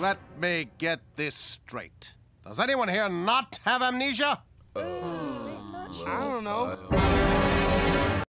Let me get this straight. Does anyone here not have amnesia? I don't know.